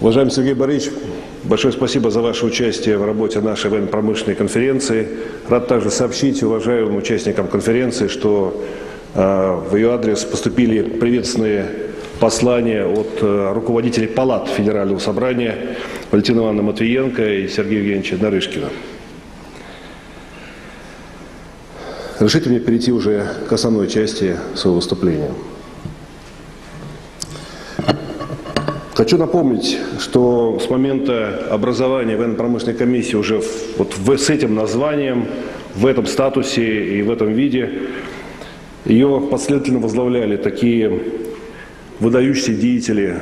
Уважаемый Сергей Борисович, большое спасибо за ваше участие в работе нашей военно-промышленной конференции. Рад также сообщить уважаемым участникам конференции, что э, в ее адрес поступили приветственные послания от э, руководителей палат Федерального собрания Валентина Ивановна Матвиенко и Сергея Евгеньевича Нарышкина. Разрешите мне перейти уже к основной части своего выступления. Хочу напомнить, что с момента образования военно-промышленной комиссии уже вот с этим названием, в этом статусе и в этом виде ее последовательно возглавляли такие выдающиеся деятели,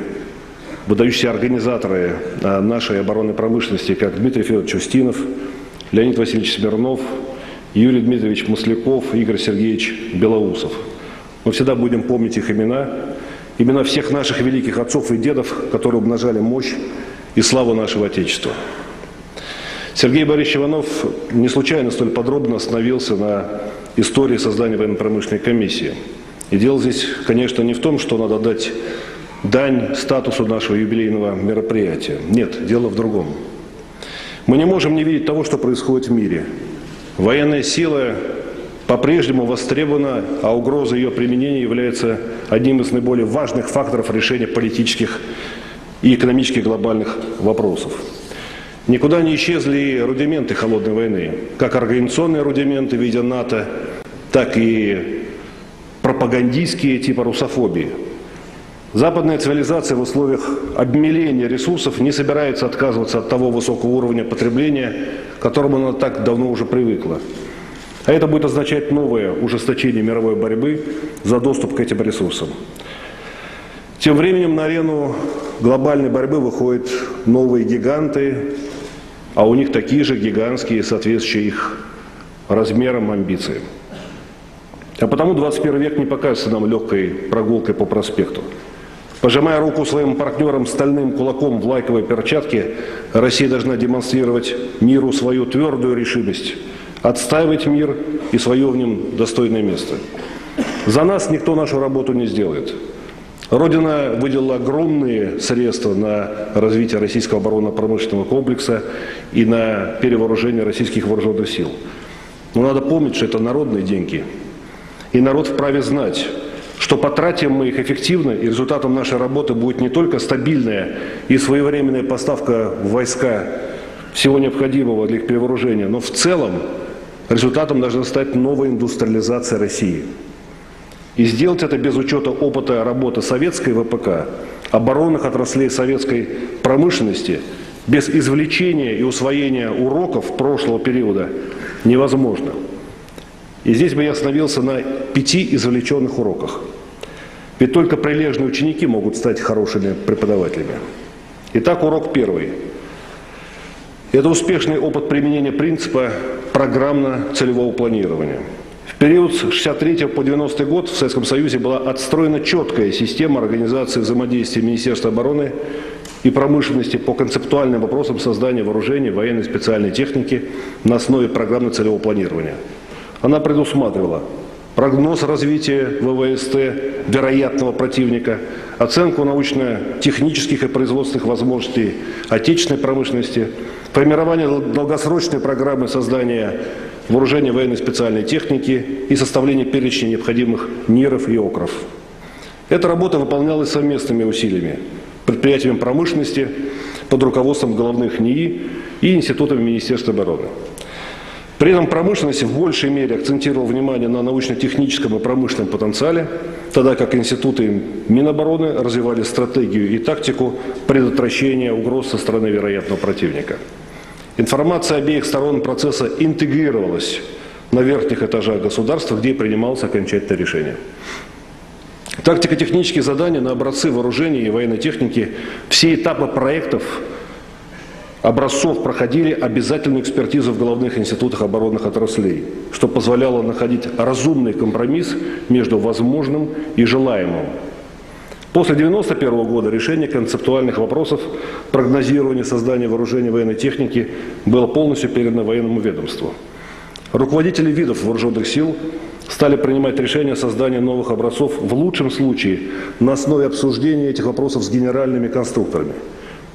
выдающиеся организаторы а, нашей оборонной промышленности, как Дмитрий Федорович Устинов, Леонид Васильевич Смирнов, Юрий Дмитриевич Масляков, Игорь Сергеевич Белоусов. Мы всегда будем помнить их имена, имена всех наших великих отцов и дедов, которые умножали мощь и славу нашего Отечества. Сергей Борисович Иванов не случайно столь подробно остановился на истории создания военно-промышленной комиссии. И дело здесь, конечно, не в том, что надо дать дань статусу нашего юбилейного мероприятия. Нет, дело в другом. Мы не можем не видеть того, что происходит в мире. Военная сила по-прежнему востребована, а угроза ее применения является одним из наиболее важных факторов решения политических и экономических глобальных вопросов. Никуда не исчезли рудименты холодной войны, как организационные рудименты в виде НАТО, так и пропагандистские типа русофобии. Западная цивилизация в условиях обмеления ресурсов не собирается отказываться от того высокого уровня потребления, к которому она так давно уже привыкла. А это будет означать новое ужесточение мировой борьбы за доступ к этим ресурсам. Тем временем на арену глобальной борьбы выходят новые гиганты, а у них такие же гигантские, соответствующие их размерам, амбициям. А потому 21 век не покажется нам легкой прогулкой по проспекту. Пожимая руку своим партнерам стальным кулаком в лайковой перчатке, Россия должна демонстрировать миру свою твердую решимость – отстаивать мир и свое в нем достойное место. За нас никто нашу работу не сделает. Родина выделила огромные средства на развитие российского оборонно-промышленного комплекса и на перевооружение российских вооруженных сил. Но надо помнить, что это народные деньги. И народ вправе знать, что потратим мы их эффективно, и результатом нашей работы будет не только стабильная и своевременная поставка войска всего необходимого для их перевооружения, но в целом Результатом должна стать новая индустриализация России. И сделать это без учета опыта работы советской ВПК, оборонных отраслей советской промышленности, без извлечения и усвоения уроков прошлого периода невозможно. И здесь бы я остановился на пяти извлеченных уроках. Ведь только прилежные ученики могут стать хорошими преподавателями. Итак, урок первый. Это успешный опыт применения принципа программно-целевого планирования. В период с 63 по 90 год в Советском Союзе была отстроена четкая система организации взаимодействия Министерства обороны и промышленности по концептуальным вопросам создания вооружений, военной специальной техники на основе программно-целевого планирования. Она предусматривала прогноз развития ВВСТ вероятного противника, оценку научно-технических и производственных возможностей отечественной промышленности, формирование долгосрочной программы создания вооружения военной специальной техники и составление перечня необходимых НИРов и ОКРов. Эта работа выполнялась совместными усилиями предприятиями промышленности под руководством головных НИИ и институтами Министерства обороны. При этом промышленность в большей мере акцентировала внимание на научно-техническом и промышленном потенциале, тогда как институты Минобороны развивали стратегию и тактику предотвращения угроз со стороны вероятного противника. Информация обеих сторон процесса интегрировалась на верхних этажах государства, где принималось окончательное решение. Тактико-технические задания на образцы вооружений и военной техники, все этапы проектов образцов проходили обязательную экспертизу в головных институтах оборонных отраслей, что позволяло находить разумный компромисс между возможным и желаемым. После 1991 года решение концептуальных вопросов прогнозирования создания вооружений военной техники было полностью передано военному ведомству. Руководители видов вооруженных сил стали принимать решение о создании новых образцов в лучшем случае на основе обсуждения этих вопросов с генеральными конструкторами –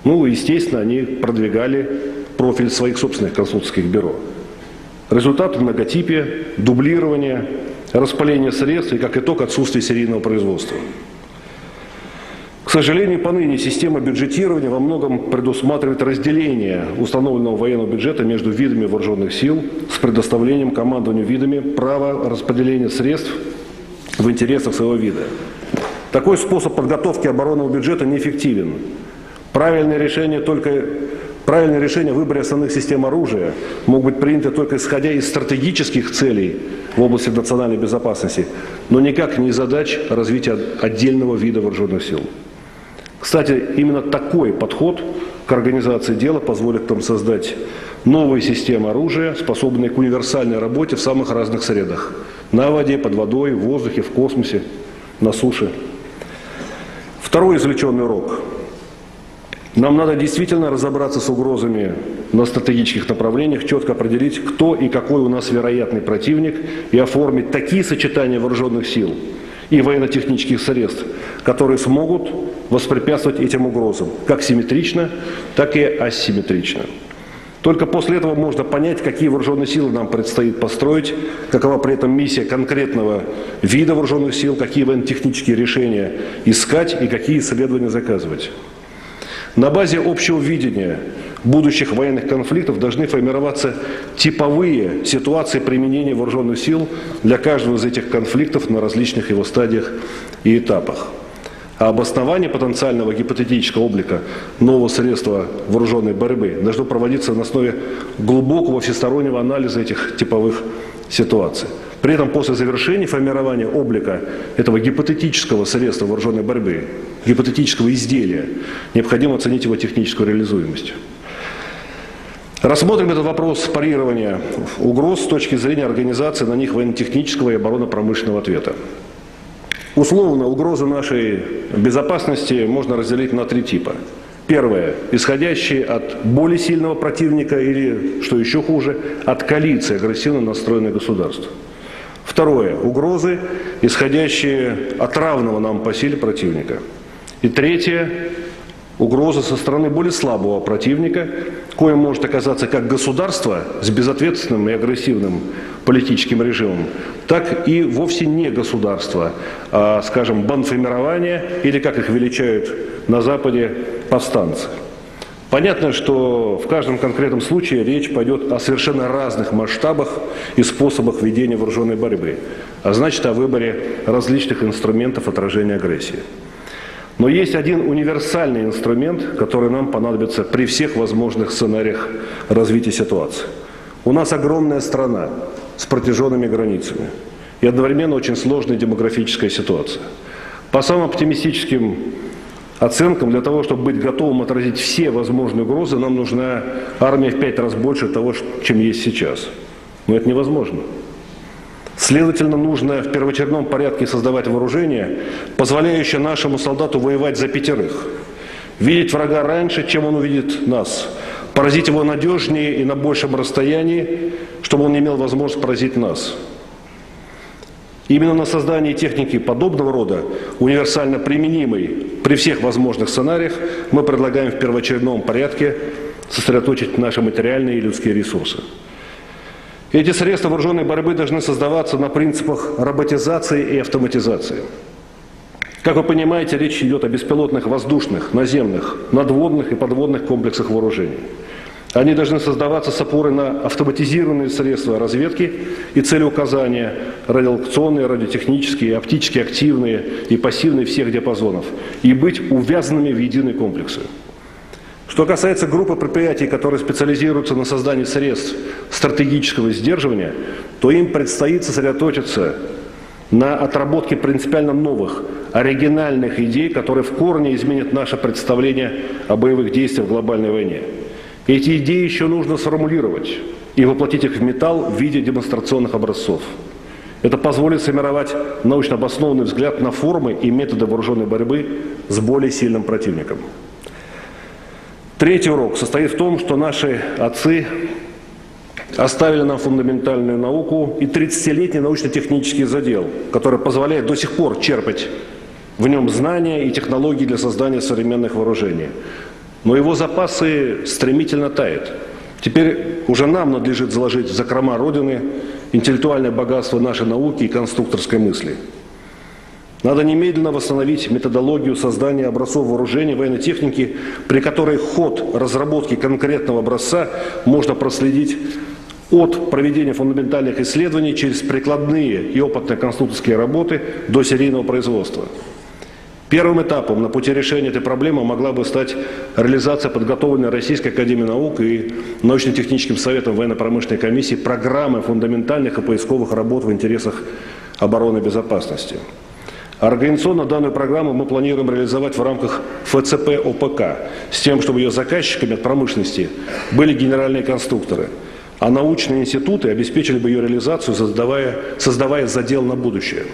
Ну, естественно, они продвигали профиль своих собственных конструкторских бюро. Результат – многотипие, дублирование, распыление средств и, как итог, отсутствие серийного производства. К сожалению, поныне система бюджетирования во многом предусматривает разделение установленного военного бюджета между видами вооруженных сил с предоставлением командованию видами права распределения средств в интересах своего вида. Такой способ подготовки оборонного бюджета неэффективен. Правильное решение только Правильное решение в выборе основных систем оружия могут быть приняты только исходя из стратегических целей в области национальной безопасности, но никак не задач развития отдельного вида вооруженных сил. Кстати, именно такой подход к организации дела позволит нам создать новые системы оружия, способные к универсальной работе в самых разных средах. На воде, под водой, в воздухе, в космосе, на суше. Второй извлеченный урок – нам надо действительно разобраться с угрозами на стратегических направлениях, четко определить, кто и какой у нас вероятный противник, и оформить такие сочетания вооруженных сил и военно-технических средств, которые смогут воспрепятствовать этим угрозам, как симметрично, так и асимметрично. Только после этого можно понять, какие вооруженные силы нам предстоит построить, какова при этом миссия конкретного вида вооруженных сил, какие военно-технические решения искать и какие исследования заказывать. На базе общего видения будущих военных конфликтов должны формироваться типовые ситуации применения вооруженных сил для каждого из этих конфликтов на различных его стадиях и этапах. А обоснование потенциального гипотетического облика нового средства вооруженной борьбы должно проводиться на основе глубокого всестороннего анализа этих типовых ситуаций. При этом после завершения формирования облика этого гипотетического средства вооруженной борьбы, гипотетического изделия, необходимо оценить его техническую реализуемость. Рассмотрим этот вопрос парирования угроз с точки зрения организации на них военно-технического и оборонно-промышленного ответа. Условно, угрозы нашей безопасности можно разделить на три типа. Первое. Исходящие от более сильного противника или, что еще хуже, от коалиции агрессивно настроенных государств. Второе. Угрозы, исходящие от равного нам по силе противника. И третье. Угроза со стороны более слабого противника, коим может оказаться как государство с безответственным и агрессивным политическим режимом, так и вовсе не государство, а, скажем, банформирование или, как их величают на Западе, повстанцы. Понятно, что в каждом конкретном случае речь пойдет о совершенно разных масштабах и способах ведения вооруженной борьбы, а значит о выборе различных инструментов отражения агрессии. Но есть один универсальный инструмент, который нам понадобится при всех возможных сценариях развития ситуации. У нас огромная страна с протяженными границами и одновременно очень сложная демографическая ситуация. По самым оптимистическим оценкам, для того, чтобы быть готовым отразить все возможные угрозы, нам нужна армия в пять раз больше того, чем есть сейчас. Но это невозможно. Следовательно, нужно в первоочередном порядке создавать вооружение, позволяющее нашему солдату воевать за пятерых. Видеть врага раньше, чем он увидит нас. Поразить его надежнее и на большем расстоянии, чтобы он не имел возможности поразить нас. Именно на создание техники подобного рода, универсально применимой при всех возможных сценариях, мы предлагаем в первоочередном порядке сосредоточить наши материальные и людские ресурсы. Эти средства вооруженной борьбы должны создаваться на принципах роботизации и автоматизации. Как вы понимаете, речь идет о беспилотных воздушных, наземных, надводных и подводных комплексах вооружений – они должны создаваться с опорой на автоматизированные средства разведки и целеуказания, радиолокационные, радиотехнические, оптически активные и пассивные всех диапазонов, и быть увязанными в единый комплексы. Что касается группы предприятий, которые специализируются на создании средств стратегического сдерживания, то им предстоит сосредоточиться на отработке принципиально новых, оригинальных идей, которые в корне изменят наше представление о боевых действиях в глобальной войне. Эти идеи еще нужно сформулировать и воплотить их в металл в виде демонстрационных образцов. Это позволит сформировать научно обоснованный взгляд на формы и методы вооруженной борьбы с более сильным противником. Третий урок состоит в том, что наши отцы оставили нам фундаментальную науку и 30-летний научно-технический задел, который позволяет до сих пор черпать в нем знания и технологии для создания современных вооружений. Но его запасы стремительно тают. Теперь уже нам надлежит заложить в закрома Родины интеллектуальное богатство нашей науки и конструкторской мысли. Надо немедленно восстановить методологию создания образцов вооружений военной техники, при которой ход разработки конкретного образца можно проследить от проведения фундаментальных исследований через прикладные и опытные конструкторские работы до серийного производства. Первым этапом на пути решения этой проблемы могла бы стать реализация подготовленной Российской Академией Наук и научно-техническим советом военно-промышленной комиссии программы фундаментальных и поисковых работ в интересах обороны и безопасности. Организационно данную программу мы планируем реализовать в рамках ФЦП ОПК с тем, чтобы ее заказчиками от промышленности были генеральные конструкторы – а научные институты обеспечили бы ее реализацию, создавая, создавая задел на будущее.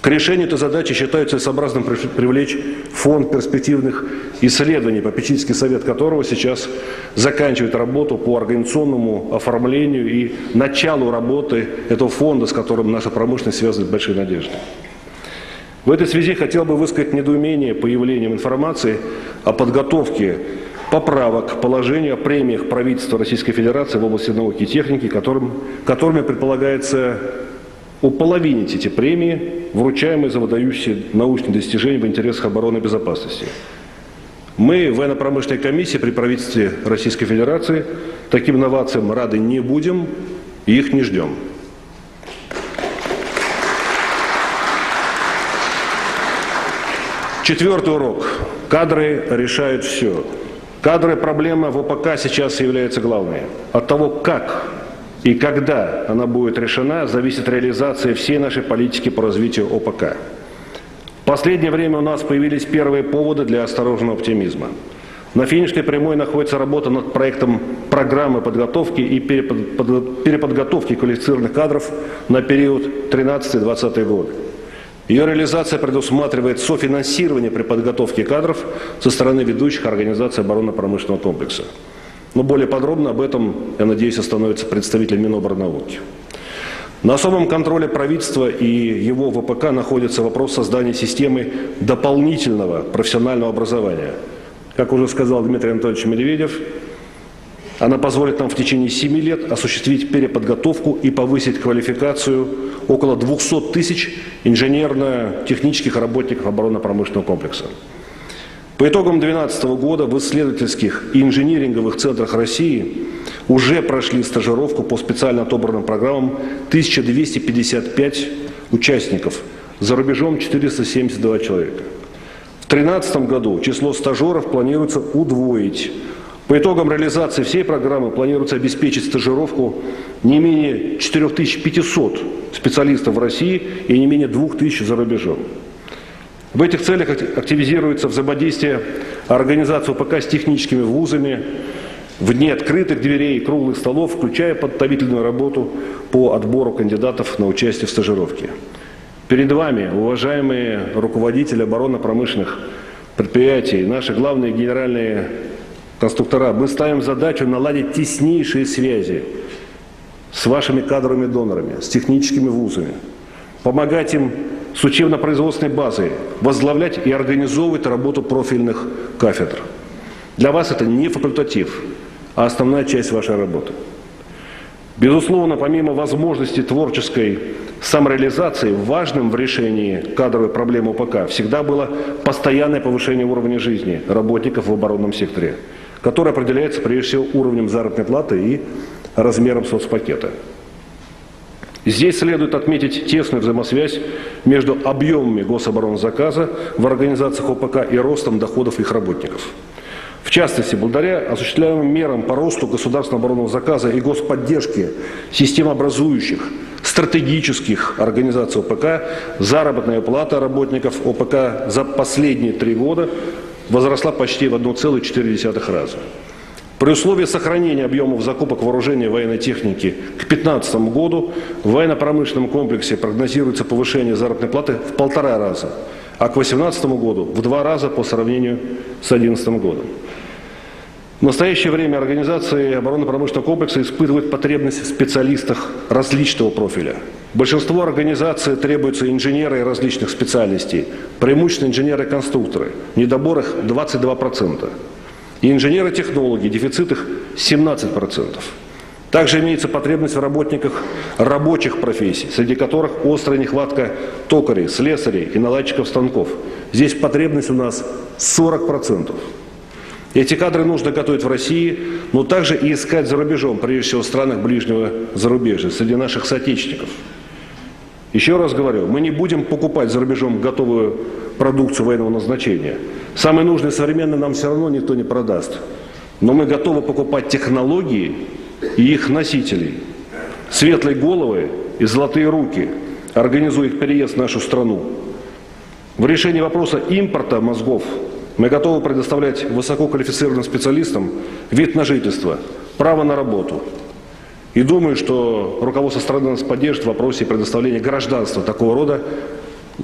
К решению этой задачи считают целесообразным привлечь фонд перспективных исследований, попечительский совет которого сейчас заканчивает работу по организационному оформлению и началу работы этого фонда, с которым наша промышленность связывает большие надежды. В этой связи хотел бы высказать недоумение появлением информации о подготовке поправок к положению о премиях правительства Российской Федерации в области науки и техники, которым, которыми предполагается уполовинить эти премии, вручаемые за выдающиеся научные достижения в интересах обороны и безопасности. Мы, военно-промышленной комиссии при правительстве Российской Федерации, таким инновациям рады не будем и их не ждем. Четвертый урок. Кадры решают все. Кадры проблема в ОПК сейчас является главной. От того, как и когда она будет решена, зависит реализация всей нашей политики по развитию ОПК. В последнее время у нас появились первые поводы для осторожного оптимизма. На финишной прямой находится работа над проектом программы подготовки и переподготовки квалифицированных кадров на период 13-20 годы. Ее реализация предусматривает софинансирование при подготовке кадров со стороны ведущих организаций оборонно-промышленного комплекса. Но более подробно об этом, я надеюсь, остановится представитель Миноборнауки. На особом контроле правительства и его ВПК находится вопрос создания системы дополнительного профессионального образования. Как уже сказал Дмитрий Анатольевич Медведев, она позволит нам в течение 7 лет осуществить переподготовку и повысить квалификацию около 200 тысяч инженерно-технических работников оборонно-промышленного комплекса. По итогам 2012 года в исследовательских и инжиниринговых центрах России уже прошли стажировку по специально отобранным программам 1255 участников, за рубежом 472 человека. В 2013 году число стажеров планируется удвоить по итогам реализации всей программы планируется обеспечить стажировку не менее 4500 специалистов в России и не менее 2000 за рубежом. В этих целях активизируется взаимодействие организации УПК с техническими вузами, в дни открытых дверей и круглых столов, включая подготовительную работу по отбору кандидатов на участие в стажировке. Перед вами, уважаемые руководители оборонно-промышленных предприятий, наши главные генеральные конструктора, мы ставим задачу наладить теснейшие связи с вашими кадровыми донорами, с техническими вузами, помогать им с учебно-производственной базой, возглавлять и организовывать работу профильных кафедр. Для вас это не факультатив, а основная часть вашей работы. Безусловно, помимо возможности творческой самореализации, важным в решении кадровой проблемы УПК всегда было постоянное повышение уровня жизни работников в оборонном секторе который определяется прежде всего уровнем заработной платы и размером соцпакета. Здесь следует отметить тесную взаимосвязь между объемами гособоронзаказа в организациях ОПК и ростом доходов их работников. В частности, благодаря осуществляемым мерам по росту государственного оборонного заказа и господдержки системообразующих стратегических организаций ОПК, заработная плата работников ОПК за последние три года возросла почти в 1,4 раза. При условии сохранения объемов закупок вооружения военной техники к 2015 году в военно-промышленном комплексе прогнозируется повышение заработной платы в полтора раза, а к 2018 году в два раза по сравнению с 2011 годом. В настоящее время организации оборонно-промышленного комплекса испытывают потребность в специалистах различного профиля – Большинство организаций требуются инженеры различных специальностей, преимущественно инженеры-конструкторы. Недобор их 22%. И инженеры-технологи, дефицит их 17%. Также имеется потребность в работниках рабочих профессий, среди которых острая нехватка токарей, слесарей и наладчиков станков. Здесь потребность у нас 40%. Эти кадры нужно готовить в России, но также и искать за рубежом, прежде всего в странах ближнего зарубежья, среди наших соотечественников. Еще раз говорю, мы не будем покупать за рубежом готовую продукцию военного назначения. Самый нужный современный нам все равно никто не продаст. Но мы готовы покупать технологии и их носителей. Светлые головы и золотые руки, организуя их переезд в нашу страну. В решении вопроса импорта мозгов мы готовы предоставлять высококвалифицированным специалистам вид на жительство, право на работу. И думаю, что руководство страны нас поддержит в вопросе предоставления гражданства такого рода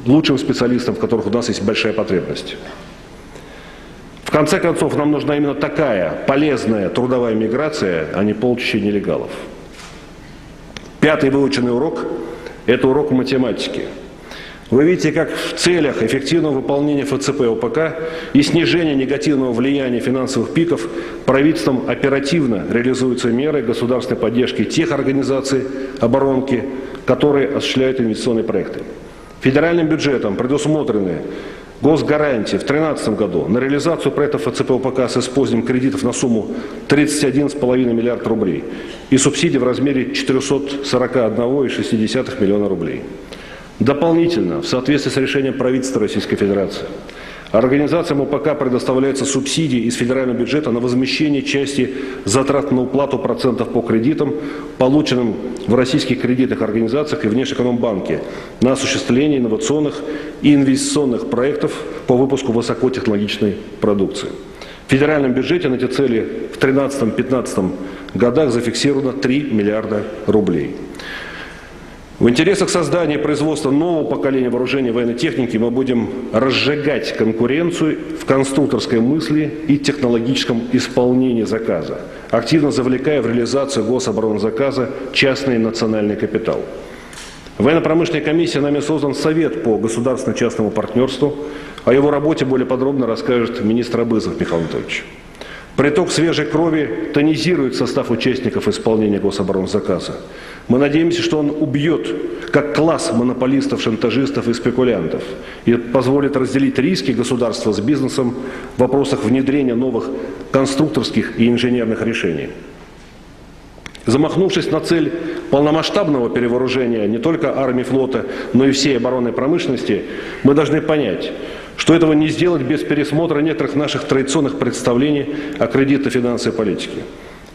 лучшим специалистам, в которых у нас есть большая потребность. В конце концов, нам нужна именно такая полезная трудовая миграция, а не полчища нелегалов. Пятый выученный урок – это урок математики – вы видите, как в целях эффективного выполнения ФЦП ОПК и снижения негативного влияния финансовых пиков правительством оперативно реализуются меры государственной поддержки тех организаций оборонки, которые осуществляют инвестиционные проекты. Федеральным бюджетом предусмотрены госгарантии в 2013 году на реализацию проектов ФЦП ОПК с использованием кредитов на сумму 31,5 миллиард рублей и субсидий в размере 441,6 миллиона рублей. Дополнительно, в соответствии с решением правительства Российской Федерации, организациям ОПК предоставляются субсидии из федерального бюджета на возмещение части затрат на уплату процентов по кредитам, полученным в российских кредитных организациях и Внешэкономбанке на осуществление инновационных и инвестиционных проектов по выпуску высокотехнологичной продукции. В федеральном бюджете на эти цели в 2013-2015 годах зафиксировано 3 миллиарда рублей. В интересах создания и производства нового поколения вооружений военной техники мы будем разжигать конкуренцию в конструкторской мысли и технологическом исполнении заказа, активно завлекая в реализацию гособоронзаказа частный национальный капитал. Военно-промышленной комиссии нами создан Совет по государственно-частному партнерству. О его работе более подробно расскажет министр Абызов Михаил Анатольевич. Приток свежей крови тонизирует состав участников исполнения гособоронзаказа. Мы надеемся, что он убьет как класс монополистов, шантажистов и спекулянтов и позволит разделить риски государства с бизнесом в вопросах внедрения новых конструкторских и инженерных решений. Замахнувшись на цель полномасштабного перевооружения не только армии флота, но и всей оборонной промышленности, мы должны понять, что этого не сделать без пересмотра некоторых наших традиционных представлений о кредитно-финансовой политике.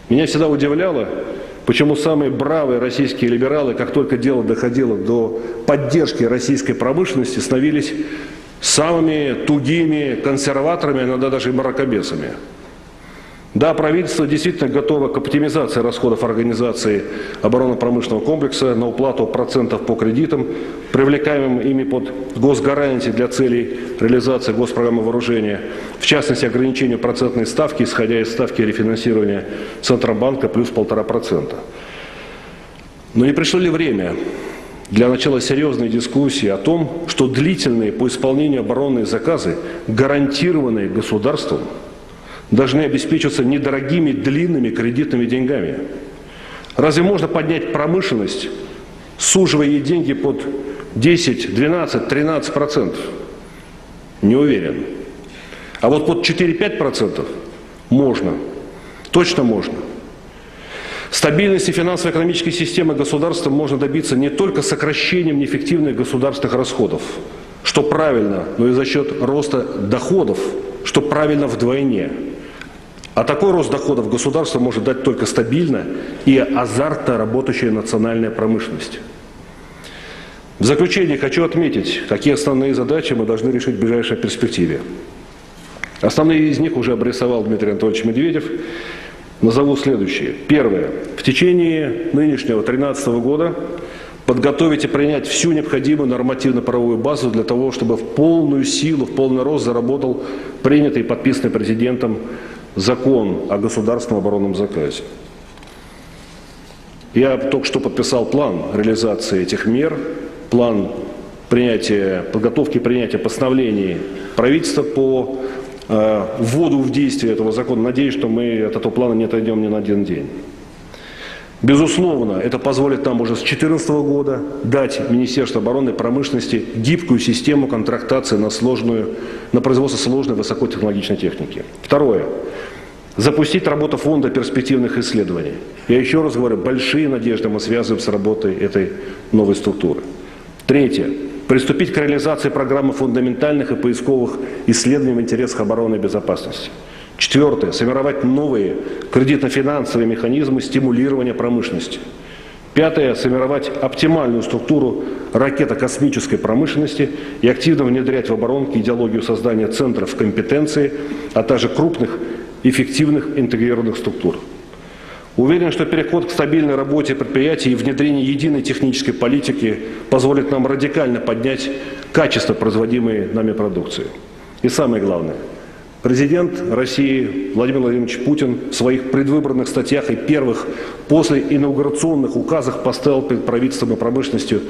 Меня всегда удивляло, почему самые бравые российские либералы, как только дело доходило до поддержки российской промышленности, становились самыми тугими консерваторами, иногда даже и мракобесами. Да, правительство действительно готово к оптимизации расходов организации оборонно-промышленного комплекса на уплату процентов по кредитам, привлекаемым ими под госгарантии для целей реализации госпрограммы вооружения, в частности ограничению процентной ставки, исходя из ставки рефинансирования Центробанка плюс полтора процента. Но не пришло ли время для начала серьезной дискуссии о том, что длительные по исполнению оборонные заказы, гарантированные государством, должны обеспечиваться недорогими длинными кредитными деньгами. Разве можно поднять промышленность, суживая ей деньги под 10, 12, 13 процентов? Не уверен. А вот под 4-5 процентов можно. Точно можно. Стабильности финансово-экономической системы государства можно добиться не только сокращением неэффективных государственных расходов, что правильно, но и за счет роста доходов, что правильно вдвойне – а такой рост доходов государства может дать только стабильно и азартно работающая национальная промышленность. В заключение хочу отметить, какие основные задачи мы должны решить в ближайшей перспективе. Основные из них уже обрисовал Дмитрий Анатольевич Медведев. Назову следующие. Первое. В течение нынешнего 2013 года подготовить и принять всю необходимую нормативно-правовую базу для того, чтобы в полную силу, в полный рост заработал принятый и подписанный президентом закон о государственном оборонном заказе. Я только что подписал план реализации этих мер, план принятия, подготовки принятия постановлений правительства по э, вводу в действие этого закона. Надеюсь, что мы от этого плана не отойдем ни на один день. Безусловно, это позволит нам уже с 2014 года дать Министерству обороны и промышленности гибкую систему контрактации на, сложную, на производство сложной высокотехнологичной техники. Второе. Запустить работу фонда перспективных исследований. Я еще раз говорю, большие надежды мы связываем с работой этой новой структуры. Третье. Приступить к реализации программы фундаментальных и поисковых исследований в интересах обороны и безопасности. Четвертое. Сформировать новые кредитно-финансовые механизмы стимулирования промышленности. Пятое. Сформировать оптимальную структуру ракетокосмической промышленности и активно внедрять в оборонке идеологию создания центров компетенции, а также крупных эффективных интегрированных структур. Уверен, что переход к стабильной работе предприятий и внедрение единой технической политики позволит нам радикально поднять качество производимой нами продукции. И самое главное – Президент России Владимир Владимирович Путин в своих предвыборных статьях и первых после инаугурационных указах поставил перед правительством и промышленностью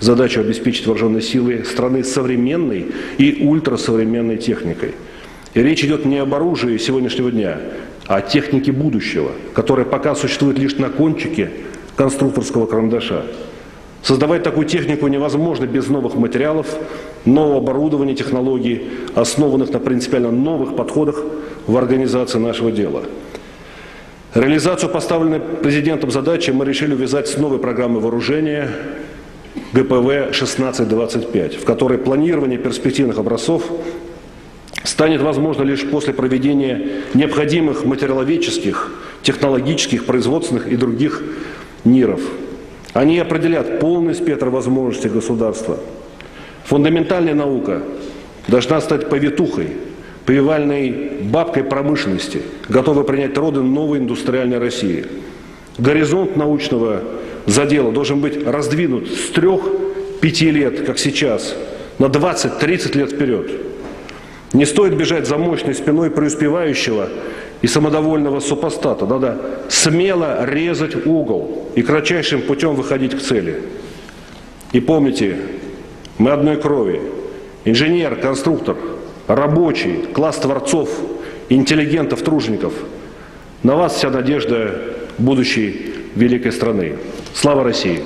задачу обеспечить вооруженные силы страны современной и ультрасовременной техникой. И речь идет не об оружии сегодняшнего дня, а о технике будущего, которая пока существует лишь на кончике конструкторского карандаша. Создавать такую технику невозможно без новых материалов, нового оборудования, технологий, основанных на принципиально новых подходах в организации нашего дела. Реализацию поставленной президентом задачи мы решили увязать с новой программой вооружения ГПВ-1625, в которой планирование перспективных образцов станет возможно лишь после проведения необходимых материаловедческих, технологических, производственных и других НИРов – они определят полный спектр возможностей государства. Фундаментальная наука должна стать повитухой, прививальной бабкой промышленности, готовой принять роды новой индустриальной России. Горизонт научного задела должен быть раздвинут с трех-пяти лет, как сейчас, на 20-30 лет вперед. Не стоит бежать за мощной спиной преуспевающего и самодовольного супостата. Надо смело резать угол и кратчайшим путем выходить к цели. И помните, мы одной крови. Инженер, конструктор, рабочий, класс творцов, интеллигентов, тружеников. На вас вся надежда будущей великой страны. Слава России!